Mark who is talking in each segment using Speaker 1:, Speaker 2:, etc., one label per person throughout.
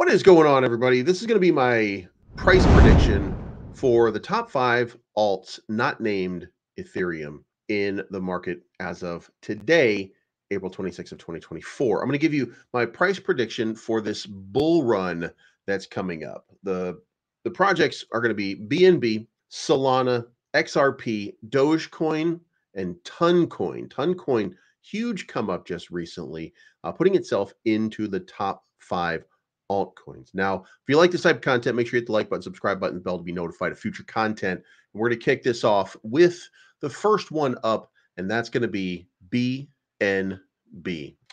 Speaker 1: What is going on, everybody? This is going to be my price prediction for the top five alts not named Ethereum in the market as of today, April 26th of 2024. I'm going to give you my price prediction for this bull run that's coming up. The the projects are going to be BNB, Solana, XRP, Dogecoin, and Toncoin. Toncoin, huge come up just recently, uh, putting itself into the top five altcoins. Now, if you like this type of content, make sure you hit the like button, subscribe button, bell to be notified of future content. And we're going to kick this off with the first one up, and that's going to be BNB.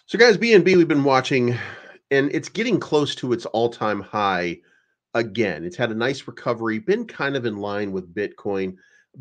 Speaker 1: So, guys, BNB, we've been watching, and it's getting close to its all time high again. It's had a nice recovery, been kind of in line with Bitcoin.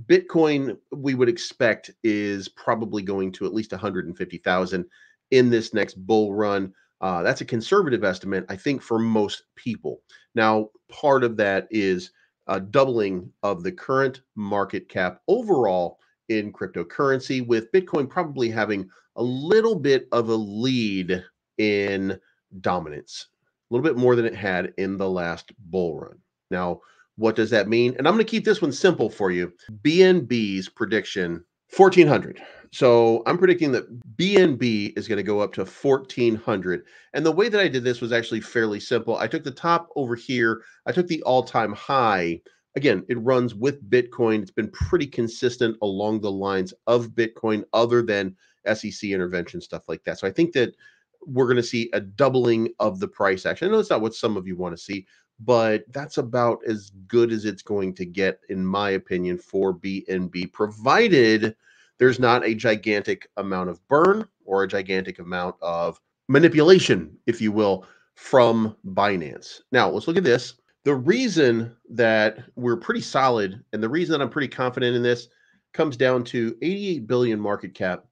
Speaker 1: Bitcoin, we would expect, is probably going to at least 150,000 in this next bull run. Uh, that's a conservative estimate, I think, for most people. Now, part of that is a doubling of the current market cap overall in cryptocurrency, with Bitcoin probably having a little bit of a lead in dominance, a little bit more than it had in the last bull run. Now, what does that mean? And I'm going to keep this one simple for you. BNB's prediction 1400. So I'm predicting that BNB is going to go up to 1400. And the way that I did this was actually fairly simple. I took the top over here, I took the all time high. Again, it runs with Bitcoin. It's been pretty consistent along the lines of Bitcoin, other than SEC intervention, stuff like that. So I think that we're going to see a doubling of the price action. I know that's not what some of you want to see, but that's about as good as it's going to get, in my opinion, for BNB, provided there's not a gigantic amount of burn or a gigantic amount of manipulation, if you will, from Binance. Now, let's look at this. The reason that we're pretty solid and the reason that I'm pretty confident in this comes down to 88 billion market cap,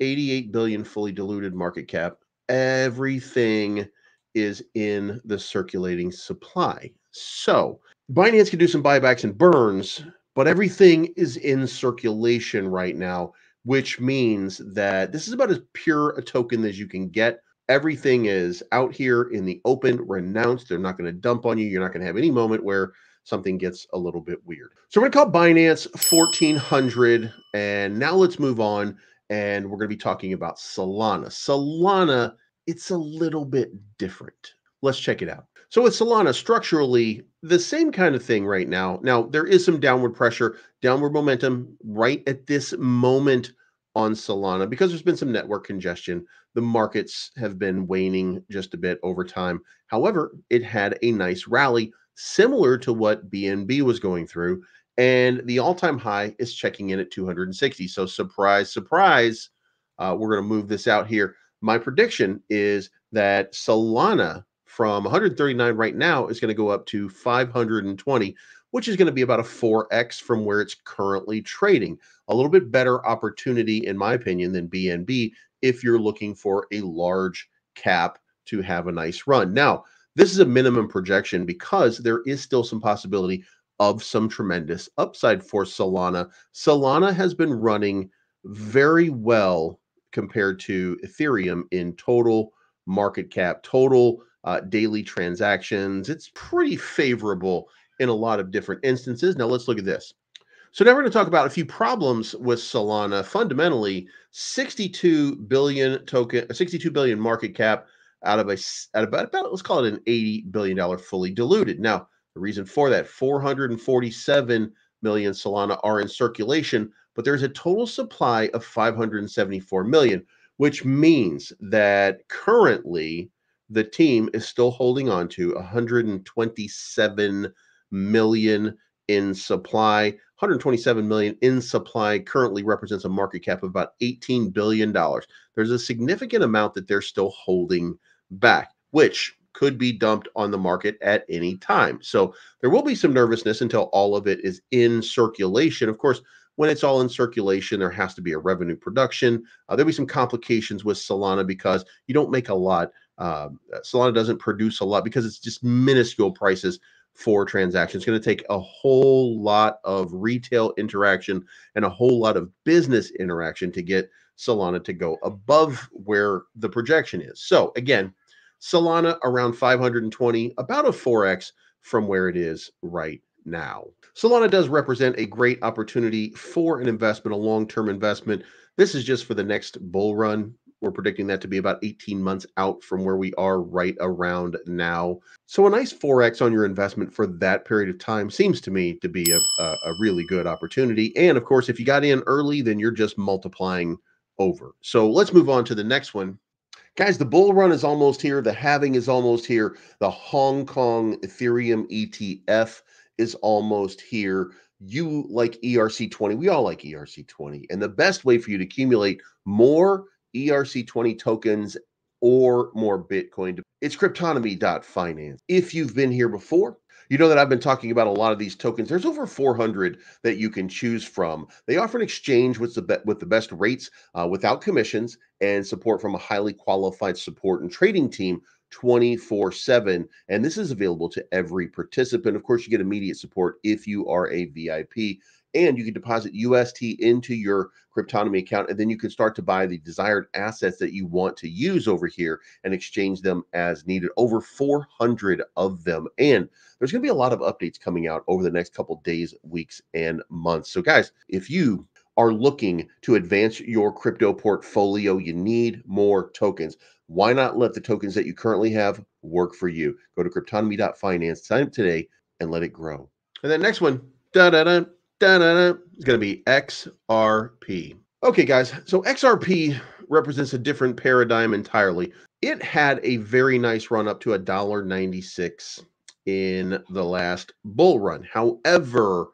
Speaker 1: 88 billion fully diluted market cap. Everything is in the circulating supply. So Binance can do some buybacks and burns, but everything is in circulation right now, which means that this is about as pure a token as you can get. Everything is out here in the open, renounced. They're not going to dump on you. You're not going to have any moment where something gets a little bit weird. So we're going to call Binance 1400. And now let's move on. And we're going to be talking about Solana. Solana it's a little bit different. Let's check it out. So with Solana, structurally, the same kind of thing right now. Now, there is some downward pressure, downward momentum right at this moment on Solana because there's been some network congestion. The markets have been waning just a bit over time. However, it had a nice rally similar to what BNB was going through. And the all time high is checking in at 260. So, surprise, surprise, uh, we're going to move this out here my prediction is that Solana from 139 right now is going to go up to 520, which is going to be about a 4x from where it's currently trading. A little bit better opportunity, in my opinion, than BNB if you're looking for a large cap to have a nice run. Now, this is a minimum projection because there is still some possibility of some tremendous upside for Solana. Solana has been running very well compared to Ethereum in total market cap, total uh, daily transactions. It's pretty favorable in a lot of different instances. Now let's look at this. So now we're going to talk about a few problems with Solana. Fundamentally, 62 billion token, 62 billion market cap out of a at about, about let's call it an 80 billion dollar fully diluted. Now, the reason for that, 447 million Solana are in circulation, but there's a total supply of 574 million, which means that currently the team is still holding on to 127 million in supply. 127 million in supply currently represents a market cap of about 18 billion dollars. There's a significant amount that they're still holding back, which could be dumped on the market at any time. So there will be some nervousness until all of it is in circulation. Of course, when it's all in circulation, there has to be a revenue production. Uh, there'll be some complications with Solana because you don't make a lot. Uh, Solana doesn't produce a lot because it's just minuscule prices for transactions. It's going to take a whole lot of retail interaction and a whole lot of business interaction to get Solana to go above where the projection is. So again, Solana around 520, about a 4x from where it is right now. Solana does represent a great opportunity for an investment, a long term investment. This is just for the next bull run. We're predicting that to be about 18 months out from where we are right around now. So, a nice 4x on your investment for that period of time seems to me to be a, a, a really good opportunity. And of course, if you got in early, then you're just multiplying over. So, let's move on to the next one. Guys, the bull run is almost here. The halving is almost here. The Hong Kong Ethereum ETF is almost here. You like ERC20. We all like ERC20. And the best way for you to accumulate more ERC20 tokens or more Bitcoin, it's cryptonomy.finance. If you've been here before, you know that I've been talking about a lot of these tokens. There's over 400 that you can choose from. They offer an exchange with the be- with the best rates, uh, without commissions, and support from a highly qualified support and trading team 24 7. And this is available to every participant. Of course, you get immediate support if you are a VIP. And you can deposit UST into your Cryptonomy account, and then you can start to buy the desired assets that you want to use over here and exchange them as needed. Over 400 of them. And there's going to be a lot of updates coming out over the next couple days, weeks, and months. So, guys, if you are looking to advance your crypto portfolio, you need more tokens. Why not let the tokens that you currently have work for you? Go to cryptonomy.finance, sign up today, and let it grow. And then next one, da da da da da, is going to be XRP. Okay, guys, so XRP represents a different paradigm entirely. It had a very nice run up to a dollar ninety six in the last bull run. However,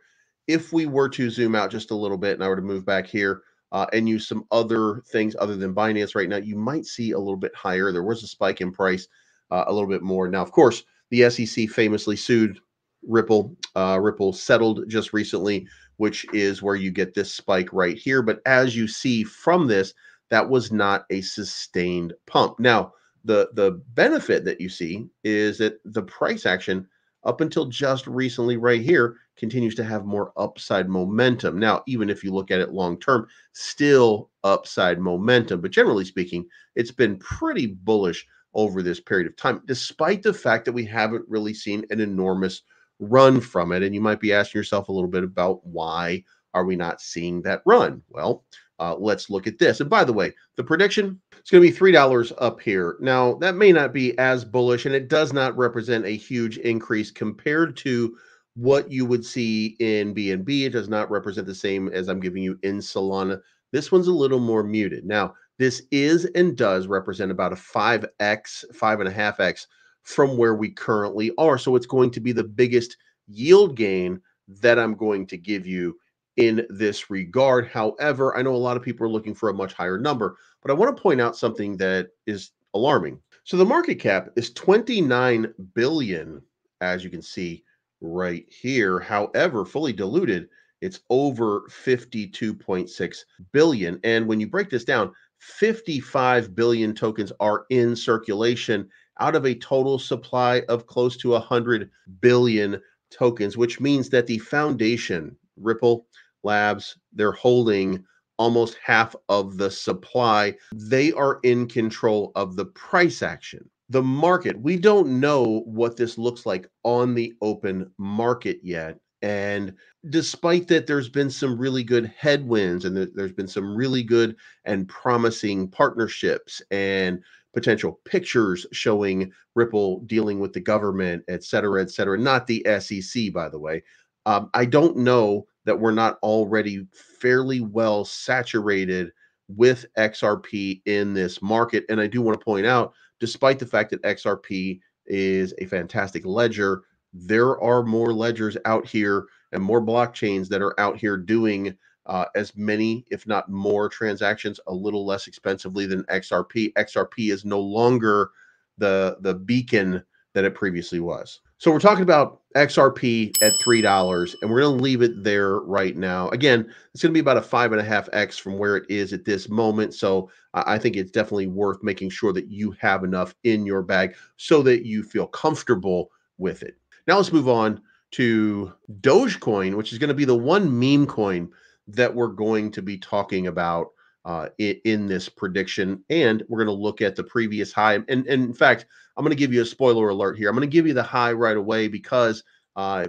Speaker 1: if we were to zoom out just a little bit and I were to move back here, uh, and use some other things other than Binance right now, you might see a little bit higher. There was a spike in price, uh, a little bit more. Now, of course, the SEC famously sued Ripple. Uh, Ripple settled just recently, which is where you get this spike right here. But as you see from this, that was not a sustained pump. Now, the the benefit that you see is that the price action up until just recently right here continues to have more upside momentum. Now, even if you look at it long term, still upside momentum. But generally speaking, it's been pretty bullish over this period of time, despite the fact that we haven't really seen an enormous run from it. And you might be asking yourself a little bit about why are we not seeing that run? Well, uh, let's look at this. And by the way, the prediction is going to be $3 up here. Now, that may not be as bullish, and it does not represent a huge increase compared to what you would see in BNB. It does not represent the same as I'm giving you in Solana. This one's a little more muted. Now, this is and does represent about a 5x, 5.5x from where we currently are. So it's going to be the biggest yield gain that I'm going to give you in this regard. However, I know a lot of people are looking for a much higher number, but I want to point out something that is alarming. So the market cap is 29 billion, as you can see right here. However, fully diluted, it's over 52.6 billion. And when you break this down, 55 billion tokens are in circulation out of a total supply of close to 100 billion tokens, which means that the foundation, Ripple Labs, they're holding almost half of the supply. They are in control of the price action the market, we don't know what this looks like on the open market yet. And despite that, there's been some really good headwinds and there's been some really good and promising partnerships and potential pictures showing Ripple dealing with the government, et cetera, et cetera. Not the SEC, by the way. Um, I don't know that we're not already fairly well saturated with XRP in this market. And I do want to point out despite the fact that XRP is a fantastic ledger, there are more ledgers out here and more blockchains that are out here doing uh, as many, if not more, transactions a little less expensively than XRP. XRP is no longer the the beacon that it previously was. So we're talking about XRP at three dollars, and we're going to leave it there right now. Again, it's going to be about a five and a half x from where it is at this moment. So I think it's definitely worth making sure that you have enough in your bag so that you feel comfortable with it. Now let's move on to Dogecoin, which is going to be the one meme coin that we're going to be talking about uh, in, in, this prediction. And we're going to look at the previous high. And, and in fact, I'm going to give you a spoiler alert here. I'm going to give you the high right away because uh,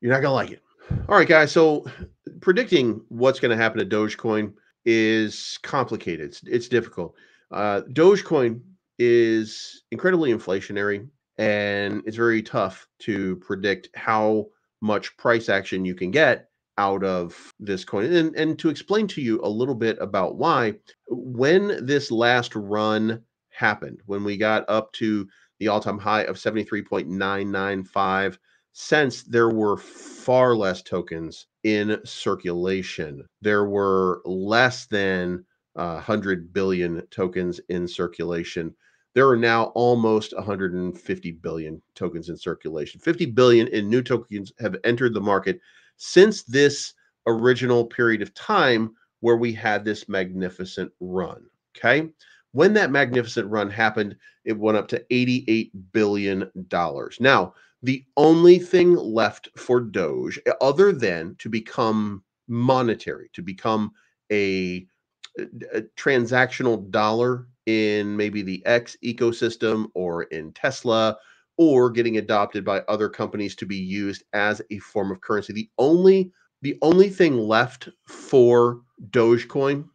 Speaker 1: you're not going to like it. All right, guys. So predicting what's going to happen to Dogecoin is complicated. It's, it's difficult. Uh, Dogecoin is incredibly inflationary and it's very tough to predict how much price action you can get out of this coin. And, and to explain to you a little bit about why, when this last run happened, when we got up to the all time high of 73.995 cents, there were far less tokens in circulation. There were less than uh, 100 billion tokens in circulation. There are now almost 150 billion tokens in circulation. 50 billion in new tokens have entered the market since this original period of time where we had this magnificent run. Okay. When that magnificent run happened, it went up to $88 billion. Now, the only thing left for Doge, other than to become monetary, to become a, a transactional dollar in maybe the X ecosystem or in Tesla or getting adopted by other companies to be used as a form of currency. The only the only thing left for Dogecoin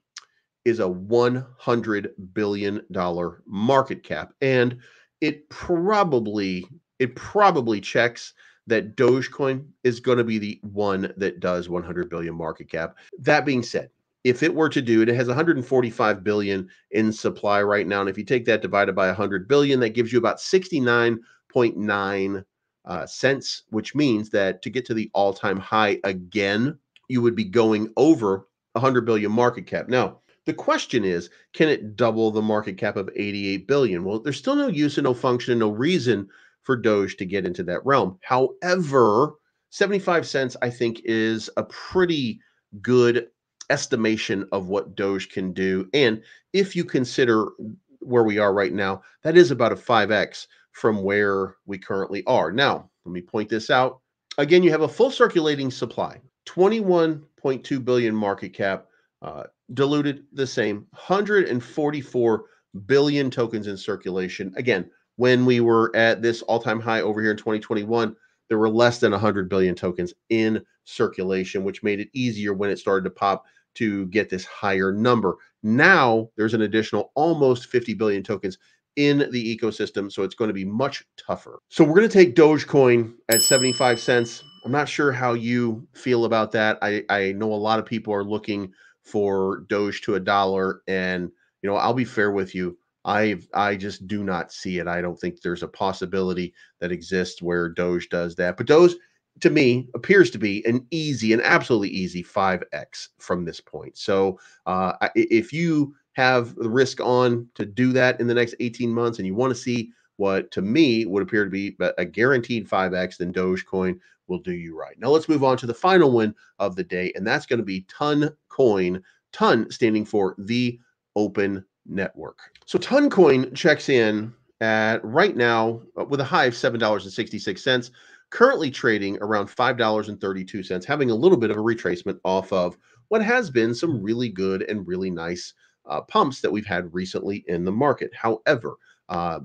Speaker 1: is a 100 billion dollar market cap and it probably it probably checks that Dogecoin is going to be the one that does 100 billion market cap. That being said, if it were to do it, it has 145 billion in supply right now. And if you take that divided by 100 billion, that gives you about 69 0.9 uh, cents, which means that to get to the all time high again, you would be going over 100 billion market cap. Now, the question is, can it double the market cap of 88 billion? Well, there's still no use and no function and no reason for Doge to get into that realm. However, 75 cents, I think, is a pretty good estimation of what Doge can do. And if you consider where we are right now, that is about a 5x from where we currently are. Now, let me point this out. Again, you have a full circulating supply, 21.2 billion market cap, uh, diluted the same, 144 billion tokens in circulation. Again, when we were at this all-time high over here in 2021, there were less than 100 billion tokens in circulation, which made it easier when it started to pop to get this higher number. Now there's an additional almost 50 billion tokens in the ecosystem. So it's going to be much tougher. So we're going to take Dogecoin at 75 cents. I'm not sure how you feel about that. I, I know a lot of people are looking for Doge to a dollar. And, you know, I'll be fair with you. I I just do not see it. I don't think there's a possibility that exists where Doge does that. But Doge, to me, appears to be an easy, an absolutely easy 5x from this point. So uh, if you have the risk on to do that in the next 18 months and you want to see what to me would appear to be a guaranteed 5x, then Dogecoin will do you right. Now let's move on to the final one of the day, and that's going to be Ton Coin. Ton standing for the Open Network. So Ton Coin checks in at right now uh, with a high of $7.66, currently trading around $5.32, having a little bit of a retracement off of what has been some really good and really nice uh, pumps that we've had recently in the market. However, uh,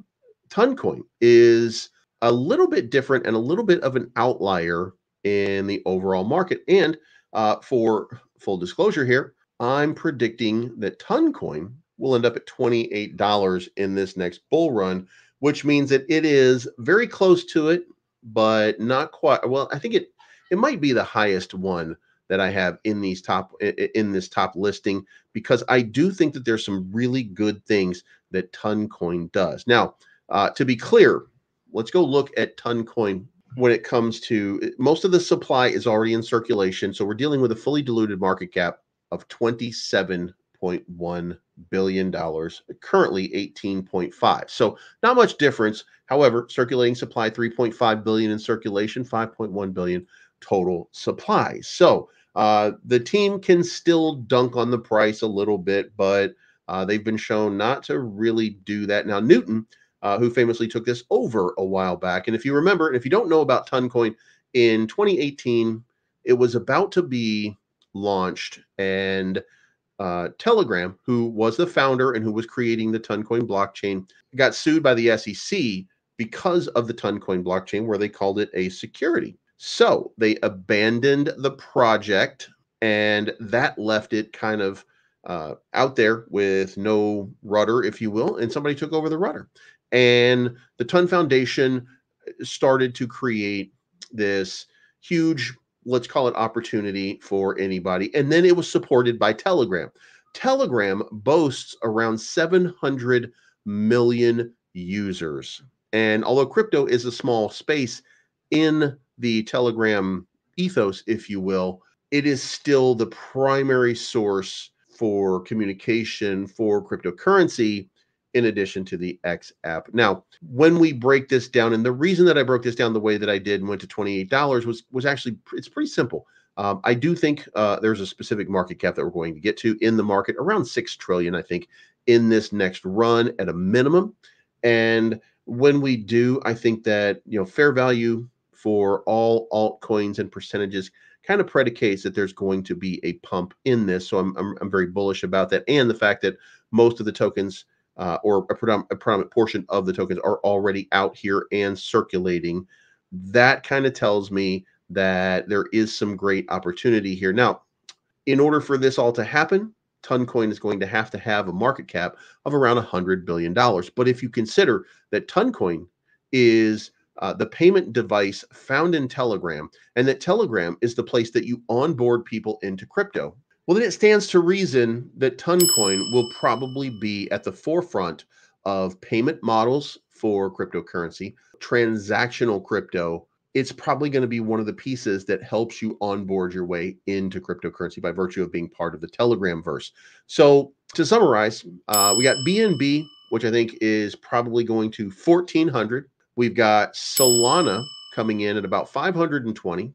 Speaker 1: Toncoin is a little bit different and a little bit of an outlier in the overall market. And uh, for full disclosure here, I'm predicting that Toncoin will end up at $28 in this next bull run, which means that it is very close to it, but not quite. Well, I think it it might be the highest one that I have in these top in this top listing because I do think that there's some really good things that Toncoin does. Now, uh, to be clear, let's go look at Toncoin when it comes to most of the supply is already in circulation. So we're dealing with a fully diluted market cap of 27.1 billion dollars, currently 18.5. So not much difference. However, circulating supply 3.5 billion in circulation, 5.1 billion total supply. So uh, the team can still dunk on the price a little bit, but uh, they've been shown not to really do that. Now, Newton, uh, who famously took this over a while back, and if you remember, and if you don't know about Toncoin, in 2018, it was about to be launched, and uh, Telegram, who was the founder and who was creating the Toncoin blockchain, got sued by the SEC because of the Toncoin blockchain, where they called it a security. So they abandoned the project, and that left it kind of uh, out there with no rudder, if you will, and somebody took over the rudder. And the Ton Foundation started to create this huge let's call it opportunity for anybody. And then it was supported by Telegram. Telegram boasts around 700 million users. And although crypto is a small space in the Telegram ethos, if you will, it is still the primary source for communication for cryptocurrency in addition to the X app. Now, when we break this down, and the reason that I broke this down the way that I did and went to $28 was was actually it's pretty simple. Um, I do think uh, there's a specific market cap that we're going to get to in the market around six trillion, I think, in this next run at a minimum. And when we do, I think that you know fair value for all altcoins and percentages kind of predicates that there's going to be a pump in this. So I'm, I'm, I'm very bullish about that, and the fact that most of the tokens uh, or a, predom- a predominant portion of the tokens are already out here and circulating. That kind of tells me that there is some great opportunity here. Now, in order for this all to happen, Toncoin is going to have to have a market cap of around $100 billion. But if you consider that Toncoin is uh, the payment device found in Telegram, and that Telegram is the place that you onboard people into crypto, well, then it stands to reason that Toncoin will probably be at the forefront of payment models for cryptocurrency, transactional crypto. It's probably going to be one of the pieces that helps you onboard your way into cryptocurrency by virtue of being part of the Telegram verse. So, to summarize, uh, we got BNB, which I think is probably going to 1400. We've got Solana coming in at about 520.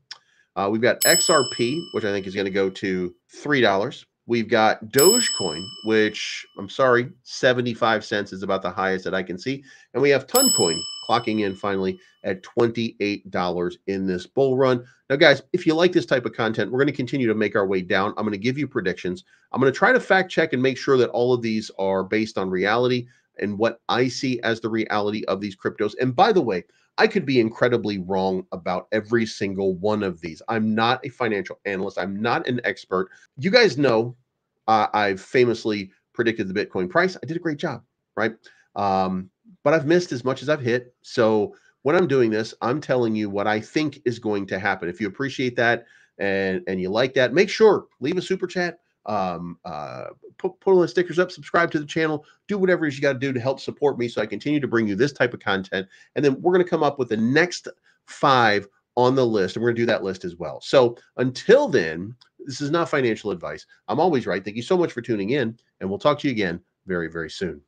Speaker 1: Uh, we've got XRP, which I think is going to go to $3. We've got Dogecoin, which I'm sorry, 75 cents is about the highest that I can see. And we have Toncoin clocking in finally at $28 in this bull run. Now, guys, if you like this type of content, we're going to continue to make our way down. I'm going to give you predictions. I'm going to try to fact check and make sure that all of these are based on reality and what I see as the reality of these cryptos. And by the way, I could be incredibly wrong about every single one of these. I'm not a financial analyst. I'm not an expert. You guys know uh, I've famously predicted the Bitcoin price. I did a great job, right? Um, but I've missed as much as I've hit. So when I'm doing this, I'm telling you what I think is going to happen. If you appreciate that and and you like that, make sure leave a super chat um, uh, put, put all the stickers up, subscribe to the channel, do whatever you got to do to help support me so I continue to bring you this type of content. And then we're going to come up with the next five on the list, and we're going to do that list as well. So until then, this is not financial advice. I'm always right. Thank you so much for tuning in, and we'll talk to you again very, very soon.